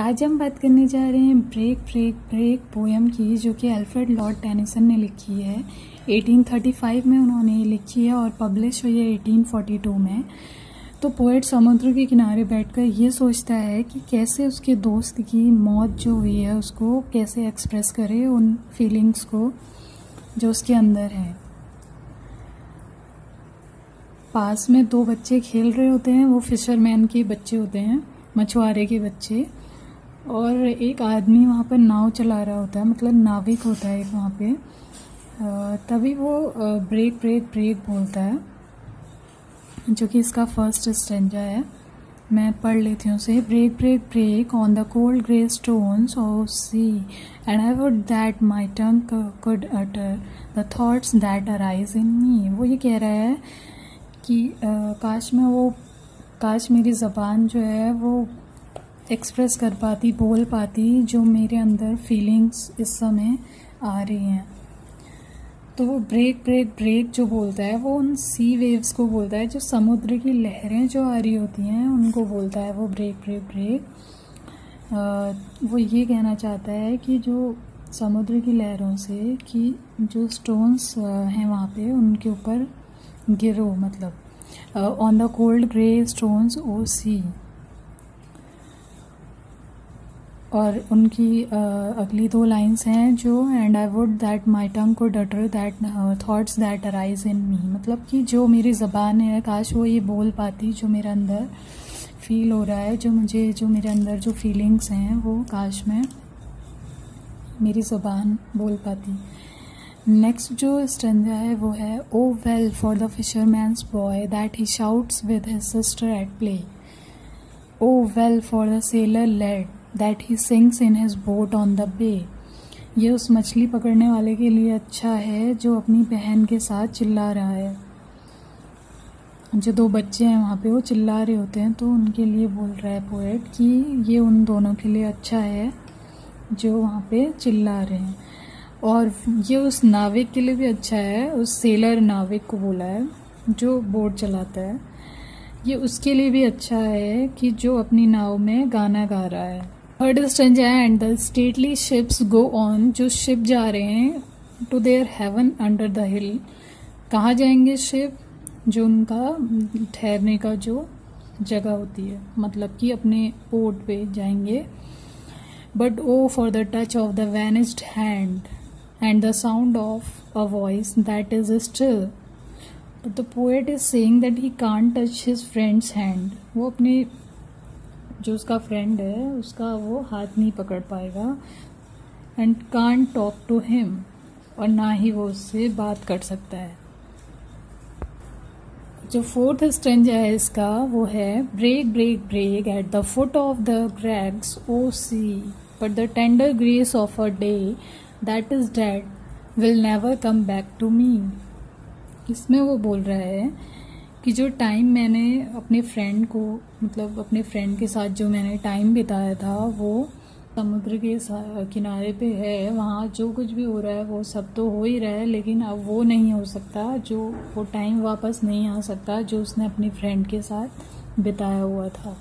आज हम बात करने जा रहे हैं ब्रेक ब्रेक ब्रेक पोएम की, जो कि अल्फ्रेड लॉर्ड टेनिसन ने लिखी है। 1835 में उन्होंने ये लिखी है और पब्लिश हुई है 1842 में। तो पोएट समुद्र के किनारे बैठकर ये सोचता है कि कैसे उसके दोस्त की मौत जो हुई है, उसको कैसे एक्सप्रेस करे उन फीलिंग्स को जो उसके अंदर है। पास में दो बच्चे खेल रहे होते हैं, वो फिशरमैन के बच्चे होते हैं, मछुआरे के बच्चे। और एक आदमी वहाँ पर नाव चला रहा होता है मतलब नाविक होता है एक वहाँ पे। तभी वो ब्रेक ब्रेक ब्रेक बोलता है जो कि इसका फ़र्स्ट स्टेंजा है। मैं पढ़ लेती हूँ उसे। Break break break on the cold grey stones O sea and I would that my tongue could utter the thoughts that arise in me वो ये कह रहा है कि आ, काश में वो काश मेरी ज़बान जो है वो एक्सप्रेस कर पाती, बोल पाती जो मेरे अंदर फीलिंग्स इस समय आ रही हैं। तो वो ब्रेक ब्रेक ब्रेक जो बोलता है, वो उन सी वेव्स को बोलता है, जो समुद्र की लहरें जो आ रही होती हैं, उनको बोलता है वो ब्रेक ब्रेक ब्रेक वो ये कहना चाहता है कि जो समुद्र की लहरों से, कि जो स्टोन्स हैं वहाँ पे, उनके ऊपर गिरो मतलब on the cold grey stones O sea और उनकी अगली दो लाइंस हैं जो and I would that my tongue could utter that thoughts that arise in me मतलब कि जो मेरी ज़बान है, काश वो ये बोल पाती जो मेरे अंदर फील हो रहा है, जो मुझे, जो मेरे अंदर जो फीलिंग्स हैं, वो काश में मेरी ज़बान बोल पाती। नेक्स्ट जो स्टंजा है, वो है O well for the fisherman's boy that he shouts with his sister at play O well for the sailor lad that he sings in his boat on the bay ये उस मछली पकड़ने वाले के लिए अच्छा है जो अपनी बहन के साथ चिल्ला रहा है। जो दो बच्चे हैं वहाँ पे, वो चिल्ला रहे होते हैं तो उनके लिए बोल रहा है पोएट कि ये उन दोनों के लिए अच्छा है जो वहाँ पे चिल्ला रहे हैं। और ये उस नाविक के लिए भी अच्छा है, उस सेलर नाविक को बोला है, जो बोट चलाता है। ये उसके लिए भी अच्छा है कि जो अपनी नाव में गाना गा रहा है। थर्ड स्टेंज है and the stately ships go on जो शिप जा रहे हैं to their haven under the hill कहाँ जाएँगे शिप जो उनका ठहरने का जो जगह होती है मतलब कि अपने पोर्ट पे जाएँगे। But O for the touch of a vanished hand and the sound of a voice that is still the poet is saying that he can't touch his friend's hand वो अपने जो उसका फ्रेंड है, उसका वो हाथ नहीं पकड़ पाएगा and can't talk to him और ना ही वो उससे बात कर सकता है। जो फोर्थ स्ट्रेंज है इसका, वो है break break break at the foot of the crags O sea but the tender grace of a day that is dead will never come back to me इसमें वो बोल रहा है कि जो टाइम मैंने अपने फ्रेंड को मतलब अपने फ्रेंड के साथ जो मैंने टाइम बिताया था, वो समुद्र के किनारे पे है, वहाँ जो कुछ भी हो रहा है, वो सब तो हो ही रहा है, लेकिन अब वो नहीं हो सकता, जो वो टाइम वापस नहीं आ सकता, जो उसने अपनी फ्रेंड के साथ बिताया हुआ था।